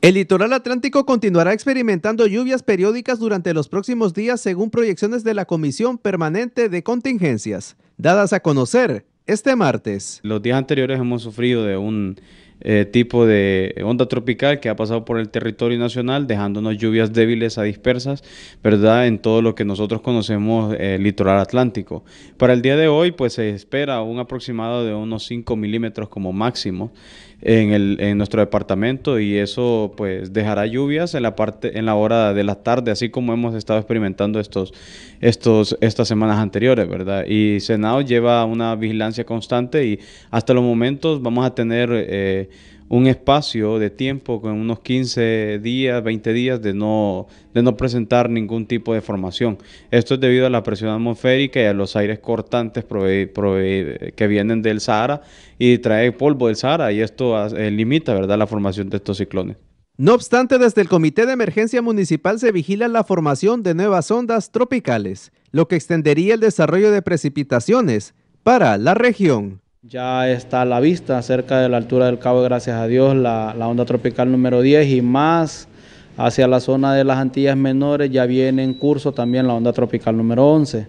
El litoral atlántico continuará experimentando lluvias periódicas durante los próximos días según proyecciones de la Comisión Permanente de Contingencias, dadas a conocer este martes. Los días anteriores hemos sufrido de un eh, tipo de onda tropical que ha pasado por el territorio nacional, dejándonos lluvias débiles a dispersas, ¿verdad? En todo lo que nosotros conocemos eh, litoral atlántico. Para el día de hoy, pues se espera un aproximado de unos 5 milímetros como máximo en, el, en nuestro departamento y eso pues dejará lluvias en la parte en la hora de la tarde así como hemos estado experimentando estos estos estas semanas anteriores verdad y Senado lleva una vigilancia constante y hasta los momentos vamos a tener eh, un espacio de tiempo con unos 15 días, 20 días de no, de no presentar ningún tipo de formación. Esto es debido a la presión atmosférica y a los aires cortantes que vienen del Sahara y trae polvo del Sahara y esto eh, limita ¿verdad? la formación de estos ciclones. No obstante, desde el Comité de Emergencia Municipal se vigila la formación de nuevas ondas tropicales, lo que extendería el desarrollo de precipitaciones para la región. Ya está a la vista, cerca de la altura del Cabo, gracias a Dios, la, onda tropical número 10 y más hacia la zona de las Antillas Menores ya viene en curso también la onda tropical número 11.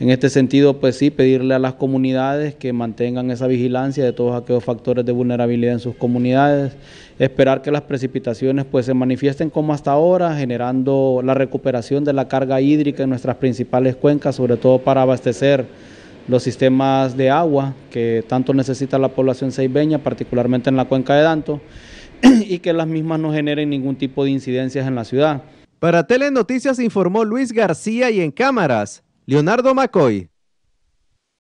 En este sentido, pues sí, pedirle a las comunidades que mantengan esa vigilancia de todos aquellos factores de vulnerabilidad en sus comunidades, esperar que las precipitaciones pues se manifiesten como hasta ahora, generando la recuperación de la carga hídrica en nuestras principales cuencas, sobre todo para abastecer los sistemas de agua que tanto necesita la población seibeña, particularmente en la cuenca de Danto, y que las mismas no generen ningún tipo de incidencias en la ciudad. Para Telenoticias informó Luis García y en cámaras, Leonardo Macoy.